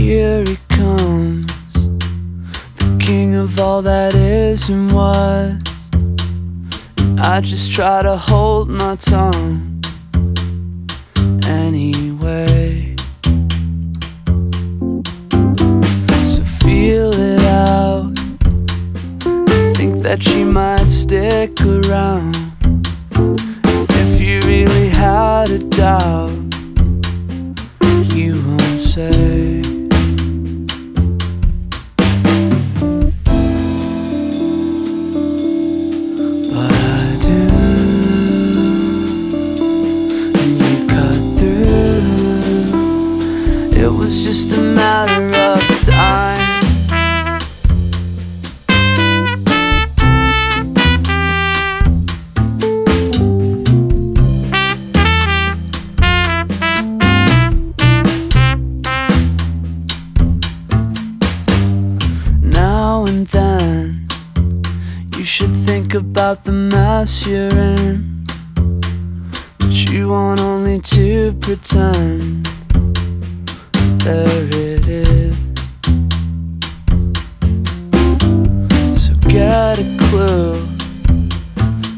here he comes, the king of all that is and was. And I just try to hold my tongue anyway. So feel it out. Think that she might stick around was just a matter of time. Now and then, you should think about the mess you're in. But you want only to pretend. So get a clue.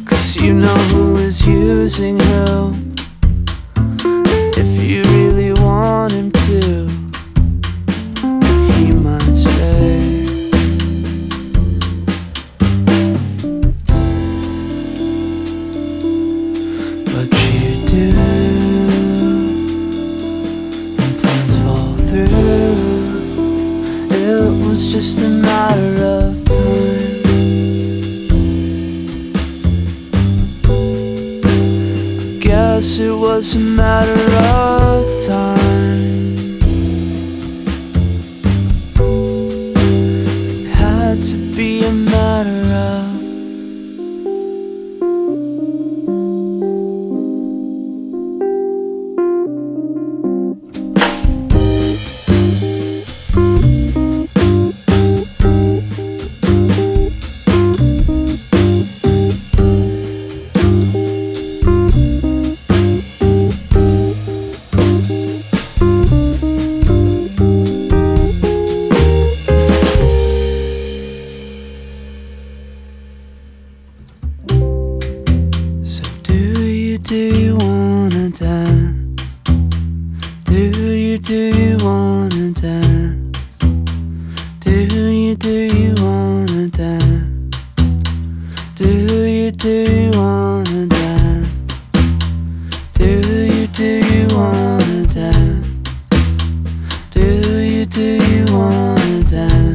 Cause you know who is using who. Just a matter of time. I guess it was a matter of time. do you wanna dance? Do you, do you wanna dance? Do you, do you wanna dance? Do you, do you wanna dance? Do you, do you wanna dance? Do you, do you wanna dance?